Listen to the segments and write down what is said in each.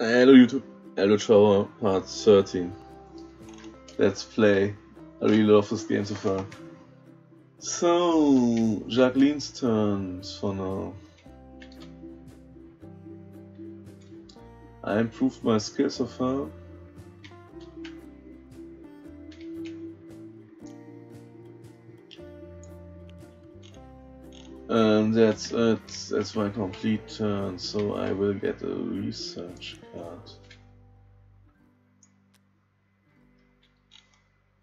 Hello YouTube, Hello Tower, part 13. Let's play. I really love this game so far. So, Jacqueline's turn for now. I improved my skill so far. And that's it. That's my complete turn, so I will get a research card.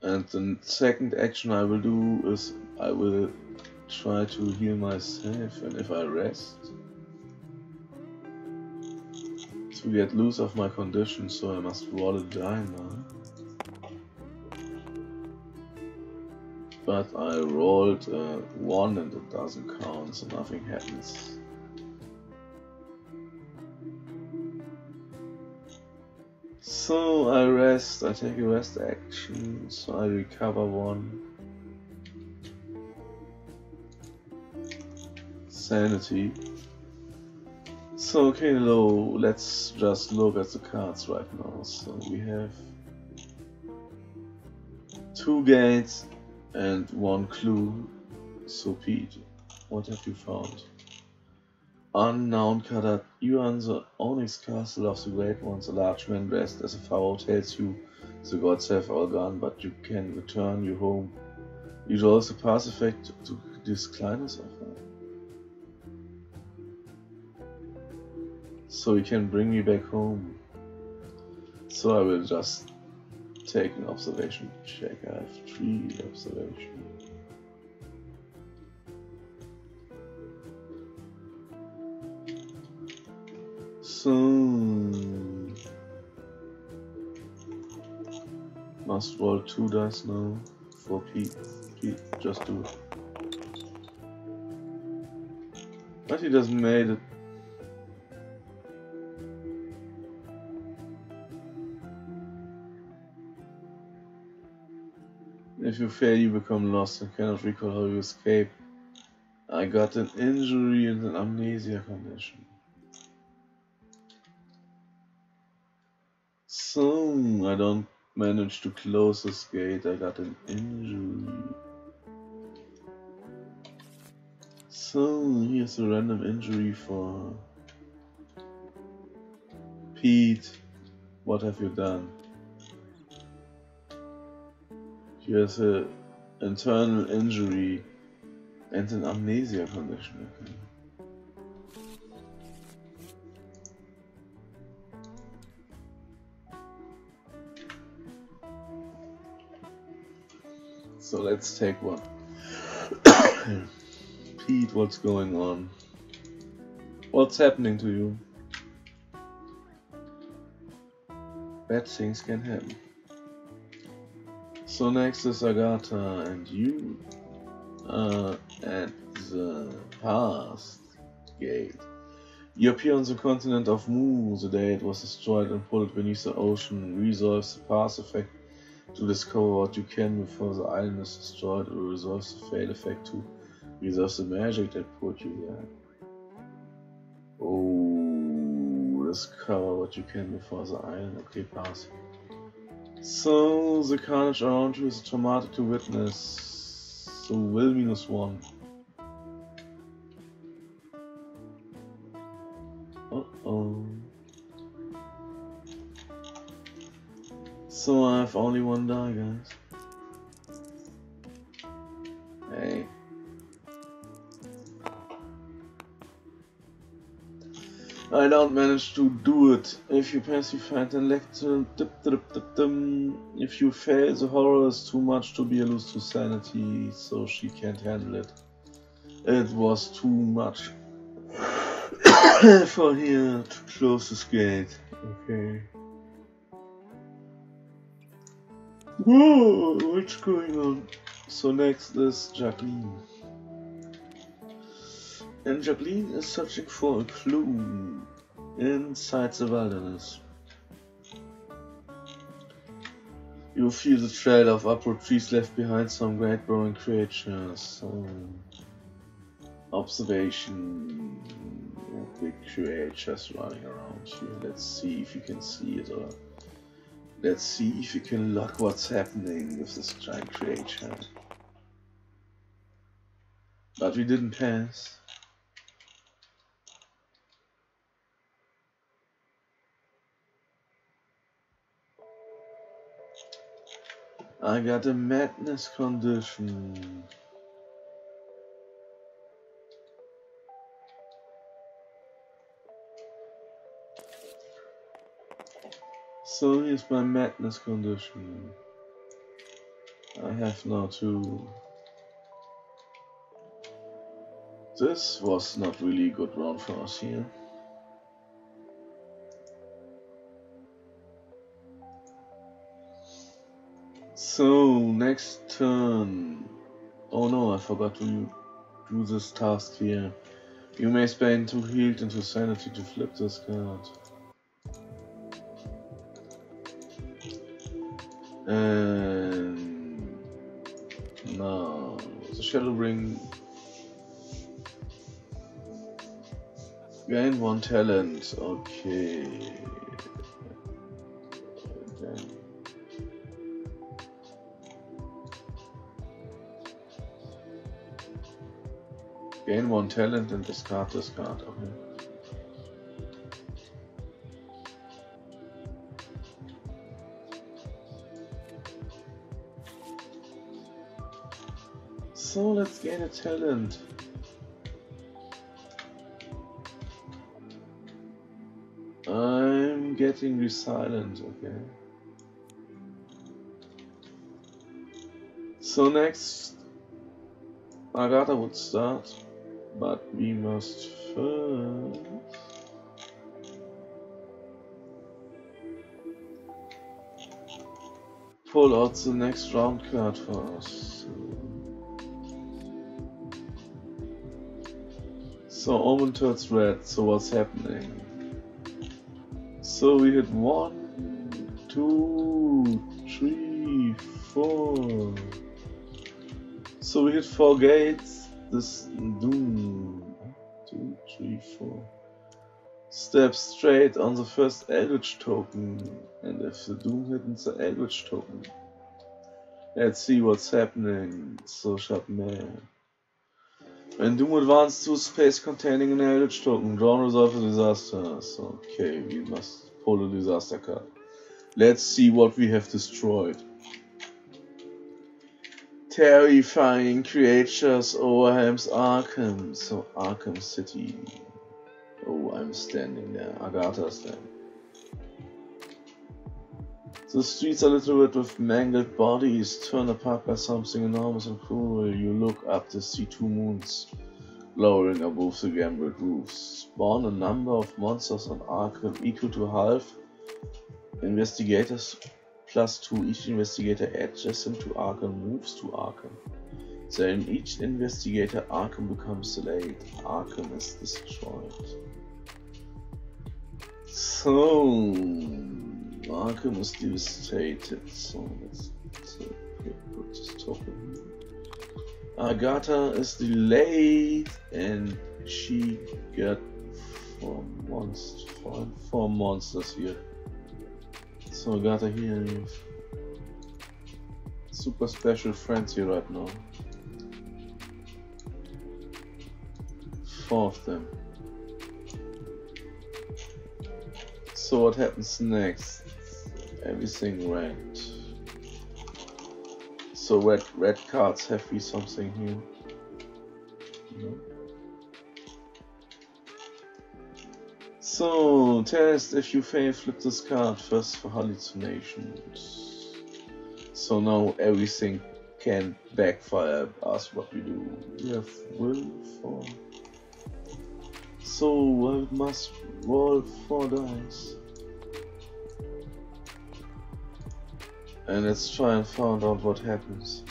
And the second action I will do is I will try to heal myself, and if I rest, to get loose of my condition, so I must roll a die now. But I rolled uh, one and it doesn't count, so nothing happens. So I rest, I take a rest action, so I recover one. Sanity. So okay, low, let's just look at the cards right now. So we have two gates and one clue. So Pete, what have you found? Unknown Kadath, you are in the Onyx Castle of the Great Ones, a large man dressed as a pharaoh tells you the gods have all gone, but you can return you home. You draw the pass effect to decline his offer. So you can bring me back home. So I will just take an observation check. I have three observation. So must roll two dice now for Pete. Pete, just do it. But he doesn't made it. If you fail, you become lost and cannot recall how you escaped. I got an injury and an amnesia condition. So, I don't manage to close this gate. I got an injury. So, here's a random injury for Pete. What have you done? Here's an äh, internal injury and an amnesia condition. Okay. So let's take one. Pete, what's going on? What's happening to you? Bad things can happen. So next is Agatha and you uh, at the past gate. You appear on the continent of Mu the day it was destroyed and pulled beneath the ocean. Resolves the past effect to discover what you can before the island is destroyed, or the fail effect to resolve the magic that put you there. Oh, discover what you can before the island. Okay, pass. So the carnage around you is traumatic to witness. So will minus one. Uh oh. So I have only one die, guys. I don't manage to do it. If you pass, you find an lecture. If you fail, the horror is too much to be a loose to sanity, so she can't handle it. It was too much for here to close this gate. Okay. Whoa, what's going on? So next is Jacqueline. And Jacqueline is searching for a clue inside the wilderness. You feel the trail of uproot trees left behind some great burrowing creatures. So, observation. big creatures running around here. Let's see if you can see it or let's see if you can look what's happening with this giant creature. But we didn't pass. I got a madness condition. So here's my madness condition. I have now to... This was not really a good round for us here. So, next turn. Oh no, I forgot to do this task here. You may spend two healed into sanity to flip this card. And now the Shadow Ring gain one talent. Okay. Gain one talent and discard this card. Okay. So let's gain a talent. I'm getting resilient, okay. So next Agatha would start. But we must first... Pull out the next round card for us. So Omen turns red, so what's happening? So we hit one, two, three, four. So we hit four gates this Doom. Four. Step straight on the first Eldritch token. And if the Doom hits the Eldritch token. Let's see what's happening. So sharp man. When Doom advances to space containing an Eldritch token, draw resolve a disaster. Okay, we must pull a disaster card. Let's see what we have destroyed. Terrifying creatures overwhelms Arkham, so Arkham City. Oh, I'm standing there. Agatha's there. The streets are littered with mangled bodies, torn apart by something enormous and cruel. You look up to see two moons lowering above the gambrel roofs. Spawn a number of monsters on Arkham equal to half. Investigators plus 2 each investigator adjacent to Arkham moves to Arkham. Then each investigator Arkham becomes delayed. Arkham is destroyed. So Arkham is devastated. So let's, put this Agatha is delayed and she got four monsters, four, four monsters here. So I got a here super special friends here right now. Four of them. So what happens next? Everything red. So red red cards have we something here? No. So, test if you fail, flip this card first for hallucinations. So now everything can backfire us what we do. We have will for. So I must roll four dice. And let's try and find out what happens.